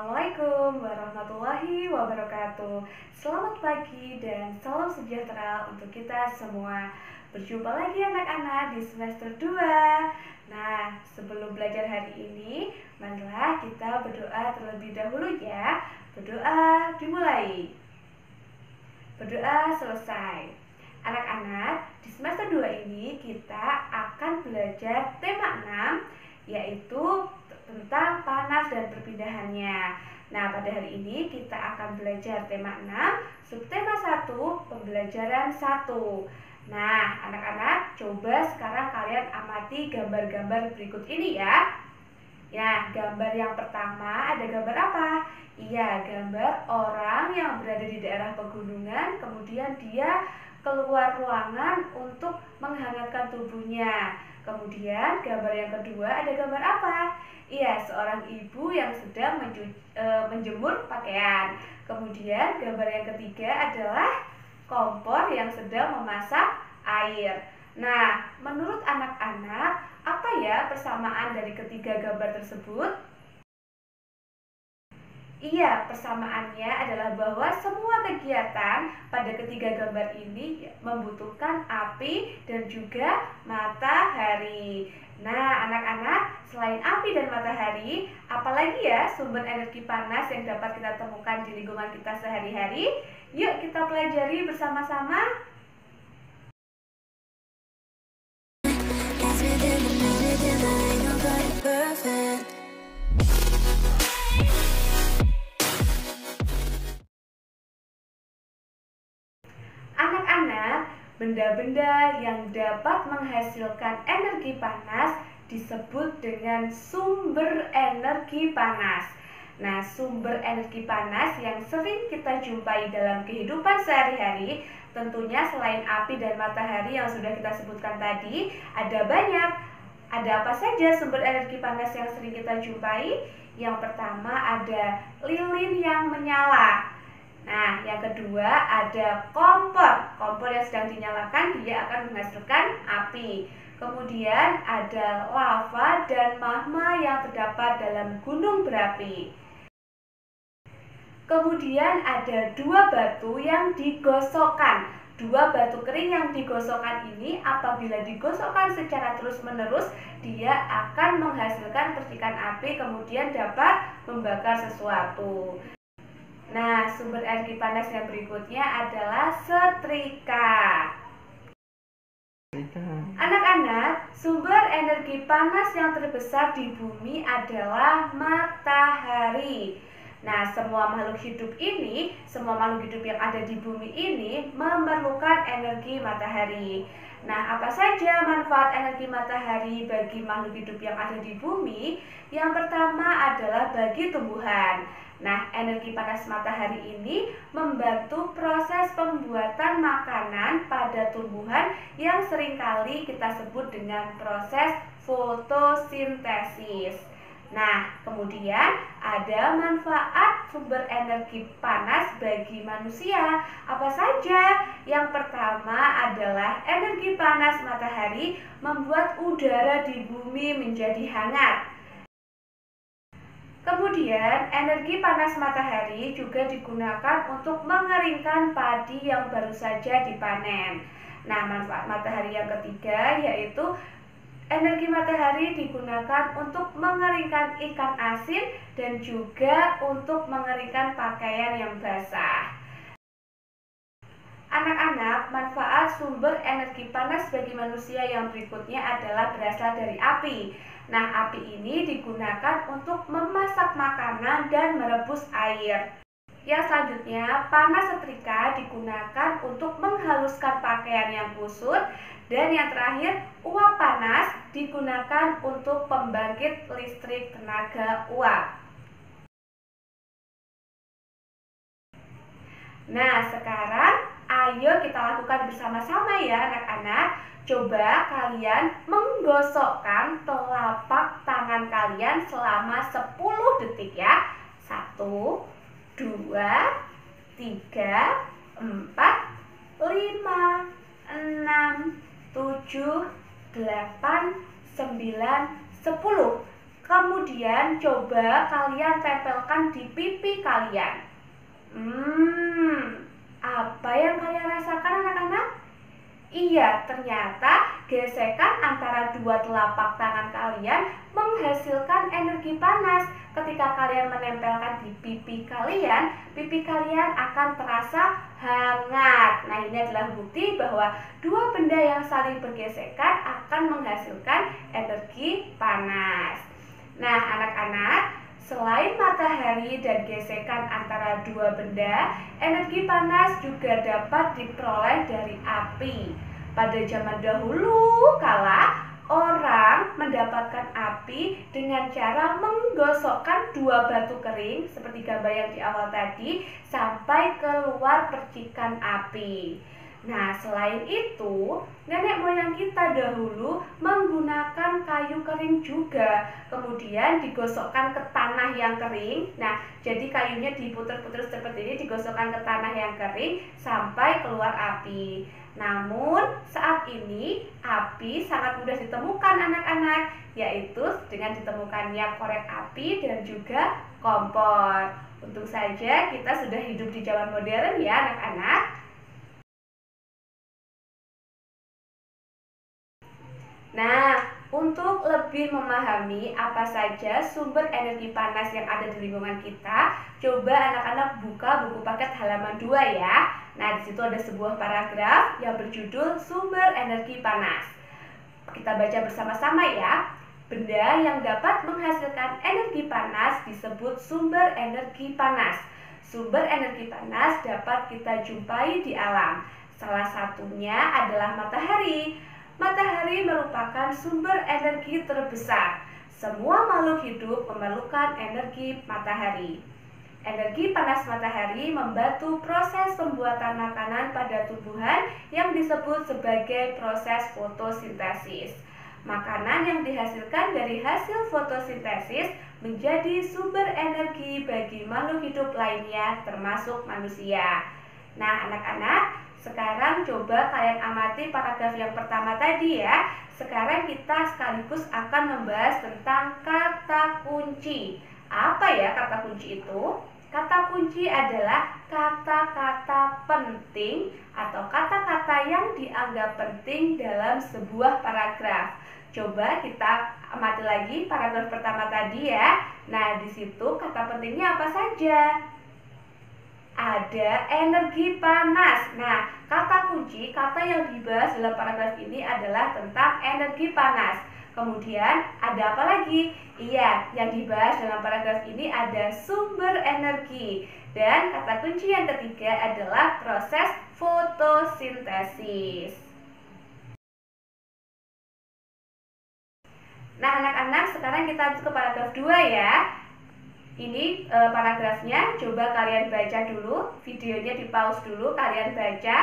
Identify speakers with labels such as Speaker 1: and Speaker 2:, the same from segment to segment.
Speaker 1: Assalamualaikum warahmatullahi wabarakatuh. Selamat pagi dan salam sejahtera untuk kita semua. Berjumpa lagi anak-anak di semester 2 Nah, sebelum belajar hari ini Marilah kita berdoa terlebih dahulu ya. Berdoa dimulai. Berdoa selesai. Anak-anak, di semester 2 ini kita akan belajar tema 6 Yaitu tentang panas dan perpindahannya. Nah, pada hari ini kita akan belajar tema 6, subtema 1, pembelajaran 1. Nah, anak-anak, coba sekarang kalian amati gambar-gambar berikut ini ya. Ya, gambar yang pertama ada gambar apa? Iya, gambar orang yang berada di daerah pegunungan, kemudian dia keluar ruangan untuk menghangatkan tubuhnya. Kemudian gambar yang kedua ada gambar apa? Iya, seorang ibu yang sedang menju, e, menjemur pakaian. Kemudian gambar yang ketiga adalah kompor yang sedang memasak air. Nah, menurut anak-anak, apa ya persamaan dari ketiga gambar tersebut? Iya, persamaannya adalah bahwa semua kegiatan pada ketiga gambar ini membutuhkan api dan juga matahari. Nah, anak-anak, selain api dan matahari, apalagi ya sumber energi panas yang dapat kita temukan di lingkungan kita sehari-hari? Yuk kita pelajari bersama-sama. Benda-benda yang dapat menghasilkan energi panas disebut dengan sumber energi panas. Nah, sumber energi panas yang sering kita jumpai dalam kehidupan sehari-hari tentunya selain api dan matahari yang sudah kita sebutkan tadi, ada banyak. Ada apa saja sumber energi panas yang sering kita jumpai? Yang pertama ada lilin yang menyala. Nah, yang kedua ada kompor. Kompor yang sedang dinyalakan dia akan menghasilkan api. Kemudian ada lava dan magma yang terdapat dalam gunung berapi. Kemudian ada dua batu yang digosokkan. Dua batu kering yang digosokkan ini apabila digosokkan secara terus-menerus dia akan menghasilkan percikan api kemudian dapat membakar sesuatu. Nah, sumber energi panas yang berikutnya adalah setrika. Anak-anak, sumber energi panas yang terbesar di bumi adalah matahari. Nah, semua makhluk hidup ini, semua makhluk hidup yang ada di bumi ini memerlukan energi matahari. Nah, apa saja manfaat energi matahari bagi makhluk hidup yang ada di bumi? Yang pertama adalah bagi tumbuhan. Nah, energi panas matahari ini membantu proses pembuatan makanan pada tumbuhan yang sering kali kita sebut dengan proses fotosintesis. Nah, kemudian ada manfaat sumber energi panas bagi manusia. Apa saja? Yang pertama adalah energi panas matahari membuat udara di bumi menjadi hangat. Kemudian, energi panas matahari juga digunakan untuk mengeringkan padi yang baru saja dipanen. Nah, manfaat matahari yang ketiga yaitu energi matahari digunakan untuk mengeringkan ikan asin dan juga untuk mengeringkan pakaian yang basah. Anak-anak, manfaat sumber energi panas bagi manusia yang berikutnya adalah berasal dari api. Nah, api ini digunakan untuk memasak makanan dan merebus air. Yang selanjutnya, panas setrika digunakan untuk menghaluskan pakaian yang kusut. Dan yang terakhir, uap panas digunakan untuk pembangkit listrik tenaga uap. Nah, sekarang ayo kita lakukan bersama-sama ya anak-anak. Coba kalian menggosokkan telapak tangan kalian selama 10 detik ya. 1 2 3 4 5 6 7 8 9 10 Kemudian coba kalian tempelkan di pipi kalian. Hmm, apa yang kalian rasakan anak-anak? Iya, ternyata gesekan antara dua telapak tangan kalian menghasilkan energi panas. Ketika kalian menempelkan di pipi kalian, pipi kalian akan terasa hangat. Nah, ini adalah bukti bahwa dua benda yang saling bergesekan akan menghasilkan energi panas. Nah, anak-anak, selain matahari dan gesekan antara dua benda, energi panas juga dapat diperoleh dari api. Pada zaman dahulu kala, orang mendapatkan api dengan cara menggosokkan dua batu kering seperti gambar yang di awal tadi sampai keluar percikan api. Nah, selain itu, nenek moyang kita dahulu menggunakan kayu kering juga. Kemudian digosokkan ke tanah yang kering. Nah, jadi kayunya diputer-puter seperti ini, digosokkan ke tanah yang kering sampai keluar api. Namun, saat ini api sangat mudah ditemukan anak-anak, yaitu dengan ditemukannya korek api dan juga kompor. Untung saja kita sudah hidup di zaman modern ya anak-anak. Nah, untuk lebih memahami apa saja sumber energi panas yang ada di lingkungan kita, coba anak-anak buka buku paket halaman 2 ya. Nah, di situ ada sebuah paragraf yang berjudul Sumber Energi Panas. Kita baca bersama-sama ya. Benda yang dapat menghasilkan energi panas disebut sumber energi panas. Sumber energi panas dapat kita jumpai di alam. Salah satunya adalah matahari. Matahari merupakan sumber energi terbesar. Semua makhluk hidup memerlukan energi matahari. Energi panas matahari membantu proses pembuatan makanan pada tumbuhan yang disebut sebagai proses fotosintesis. Makanan yang dihasilkan dari hasil fotosintesis menjadi sumber energi bagi makhluk hidup lainnya termasuk manusia. Nah, anak-anak, sekarang coba kalian amati paragraf yang pertama tadi ya. Sekarang kita sekaligus akan membahas tentang kata kunci. Apa ya kata kunci itu? Kata kunci adalah kata-kata penting atau kata-kata yang dianggap penting dalam sebuah paragraf. Coba kita amati lagi paragraf pertama tadi ya. Nah, di situ kata pentingnya apa saja? Ada energi panas. Nah, kata kunci, kata yang dibahas dalam paragraf ini adalah tentang energi panas. Kemudian ada apa lagi? Iya, yang dibahas dalam paragraf ini ada sumber energi. Dan kata kunci yang ketiga adalah proses fotosintesis. Nah, anak-anak, sekarang kita lanjut ke paragraf 2 ya. Ini e, paragrafnya, coba kalian baca dulu, videonya di pause dulu, kalian baca.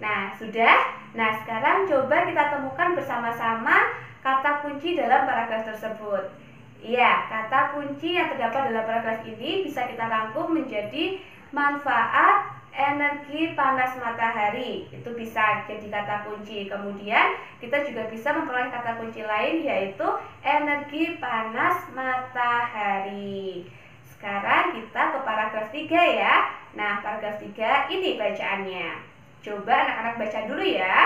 Speaker 1: Nah, sudah? Nah, sekarang coba kita temukan bersama-sama kata kunci dalam paragraf tersebut. Iya, kata kunci yang terdapat dalam paragraf ini bisa kita rangkum menjadi manfaat energi panas matahari. Itu bisa jadi kata kunci. Kemudian kita juga bisa memperoleh kata kunci lain yaitu energi panas matahari. Sekarang kita ke paragraf 3 ya. Nah paragraf 3 ini bacaannya. Coba anak-anak baca dulu ya.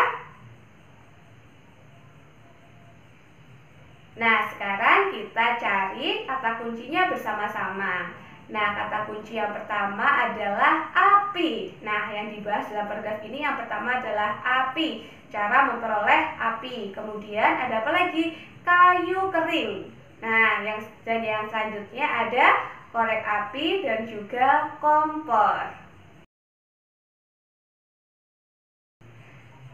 Speaker 1: Nah, sekarang kita cari kata kuncinya bersama-sama. Nah, kata kunci yang pertama adalah api. Nah, yang dibahas dalam paragraf ini yang pertama adalah api. Cara memperoleh api. Kemudian ada apa lagi? Kayu kering. Nah, yang dan yang selanjutnya ada korek api dan juga kompor.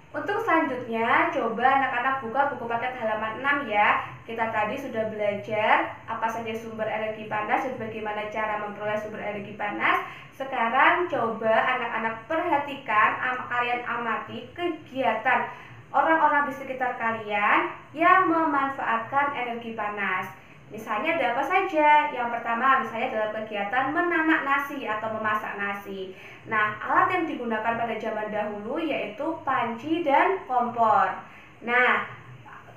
Speaker 1: Untuk selanjutnya, coba anak-anak buka buku paket halaman 6 ya. Kita tadi sudah belajar apa saja sumber energi panas dan bagaimana cara memperoleh sumber energi panas. Sekarang coba anak-anak perhatikan, kalian amati kegiatan orang-orang di sekitar kalian yang memanfaatkan energi panas. Misalnya ada apa saja? Yang pertama misalnya dalam kegiatan menanak nasi atau memasak nasi. Nah, alat yang digunakan pada zaman dahulu yaitu panci dan kompor. Nah,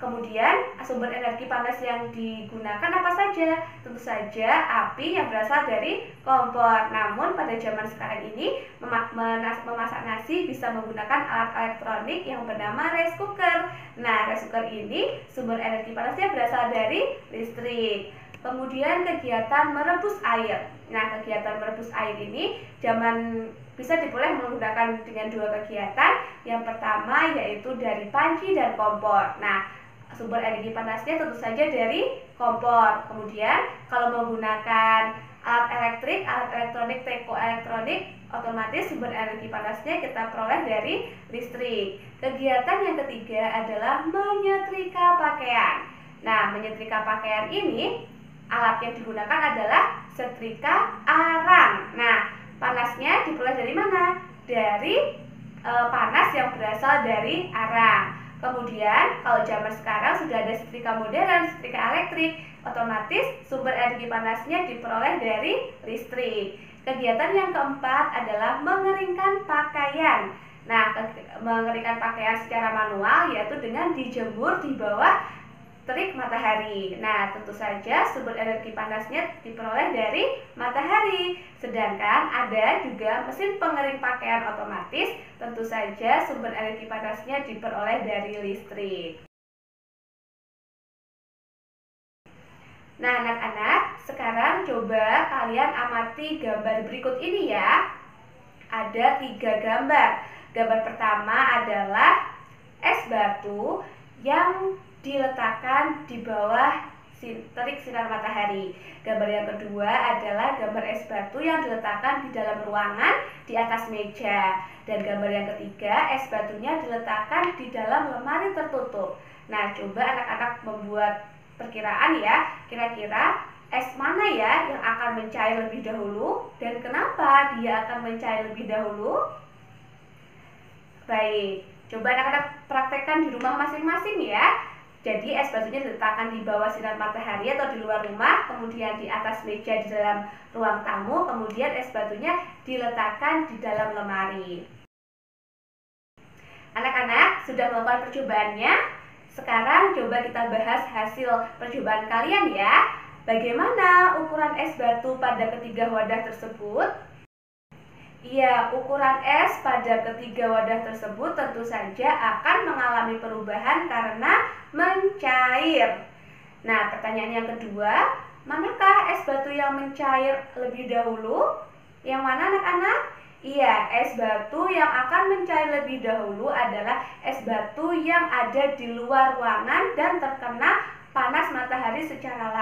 Speaker 1: Kemudian sumber energi panas yang digunakan apa saja? Tentu saja api yang berasal dari kompor. Namun pada zaman sekarang ini memasak nasi bisa menggunakan alat elektronik yang bernama rice cooker. Nah, rice cooker ini sumber energi panasnya berasal dari listrik. Kemudian kegiatan merebus air. Nah, kegiatan merebus air ini zaman bisa diperoleh menggunakan dengan dua kegiatan. Yang pertama yaitu dari panci dan kompor. Nah, sumber energi panasnya tentu saja dari kompor. Kemudian kalau menggunakan alat elektrik, alat elektronik, teko elektronik, otomatis sumber energi panasnya kita peroleh dari listrik. Kegiatan yang ketiga adalah menyetrika pakaian. Nah, menyetrika pakaian ini alat yang digunakan adalah setrika arang. Nah, panasnya diperoleh dari mana? Dari e, panas yang berasal dari arang. Kemudian kalau zaman sekarang sudah ada setrika modern, setrika elektrik, otomatis sumber energi panasnya diperoleh dari listrik. Kegiatan yang keempat adalah mengeringkan pakaian. Nah, mengeringkan pakaian secara manual yaitu dengan dijemur di bawah terik matahari. Nah, tentu saja sumber energi panasnya diperoleh dari matahari. Sedangkan ada juga mesin pengering pakaian otomatis, tentu saja sumber energi panasnya diperoleh dari listrik. Nah, anak-anak, sekarang coba kalian amati gambar berikut ini ya. Ada tiga gambar. Gambar pertama adalah es batu yang diletakkan di bawah terik sinar matahari. Gambar yang kedua adalah gambar es batu yang diletakkan di dalam ruangan di atas meja. Dan gambar yang ketiga, es batunya diletakkan di dalam lemari tertutup. Nah, coba anak-anak membuat perkiraan ya, kira-kira es mana ya yang akan mencair lebih dahulu dan kenapa dia akan mencair lebih dahulu? Baik, coba anak-anak praktekkan di rumah masing-masing ya. Jadi es batunya diletakkan di bawah sinar matahari atau di luar rumah, kemudian di atas meja di dalam ruang tamu, kemudian es batunya diletakkan di dalam lemari. Anak-anak sudah melakukan percobaannya? Sekarang coba kita bahas hasil percobaan kalian ya. Bagaimana ukuran es batu pada ketiga wadah tersebut? Iya, ukuran es pada ketiga wadah tersebut tentu saja akan mengalami perubahan karena mencair. Nah, pertanyaan yang kedua, manakah es batu yang mencair lebih dahulu? Yang mana anak-anak? Iya, es batu yang akan mencair lebih dahulu adalah es batu yang ada di luar ruangan dan terkena panas matahari secara langsung.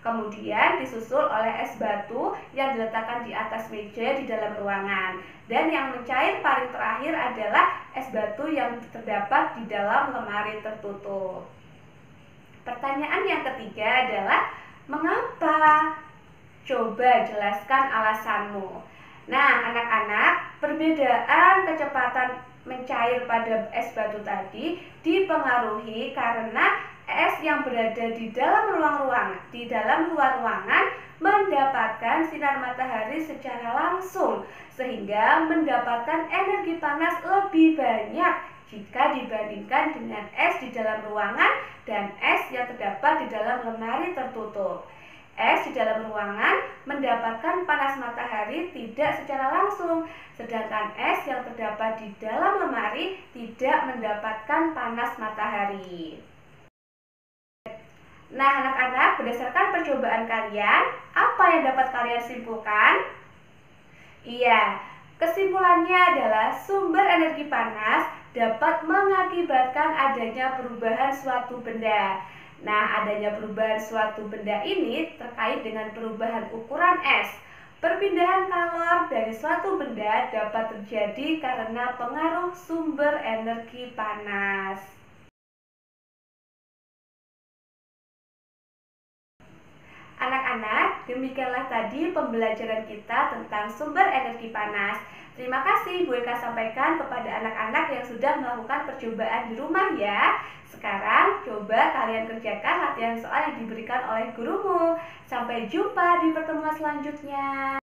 Speaker 1: Kemudian disusul oleh es batu yang diletakkan di atas meja di dalam ruangan. Dan yang mencair paling terakhir adalah es batu yang terdapat di dalam lemari tertutup. Pertanyaan yang ketiga adalah mengapa? Coba jelaskan alasanmu. Nah, anak-anak, perbedaan kecepatan mencair pada es batu tadi dipengaruhi karena es yang berada di dalam ruang ruangan, di dalam luar ruangan mendapatkan sinar matahari secara langsung sehingga mendapatkan energi panas lebih banyak jika dibandingkan dengan es di dalam ruangan dan es yang terdapat di dalam lemari tertutup. Es di dalam ruangan mendapatkan panas matahari tidak secara langsung, sedangkan es yang terdapat di dalam lemari tidak mendapatkan panas matahari. Nah, anak-anak, berdasarkan percobaan kalian, apa yang dapat kalian simpulkan? Iya, kesimpulannya adalah sumber energi panas dapat mengakibatkan adanya perubahan suatu benda. Nah, adanya perubahan suatu benda ini terkait dengan perubahan ukuran es. Perpindahan kalor dari suatu benda dapat terjadi karena pengaruh sumber energi panas. Anak-anak, demikianlah tadi pembelajaran kita tentang sumber energi panas. Terima kasih Bu Eka sampaikan kepada anak-anak yang sudah melakukan percobaan di rumah ya. Sekarang coba kalian kerjakan latihan soal yang diberikan oleh gurumu. Sampai jumpa di pertemuan selanjutnya.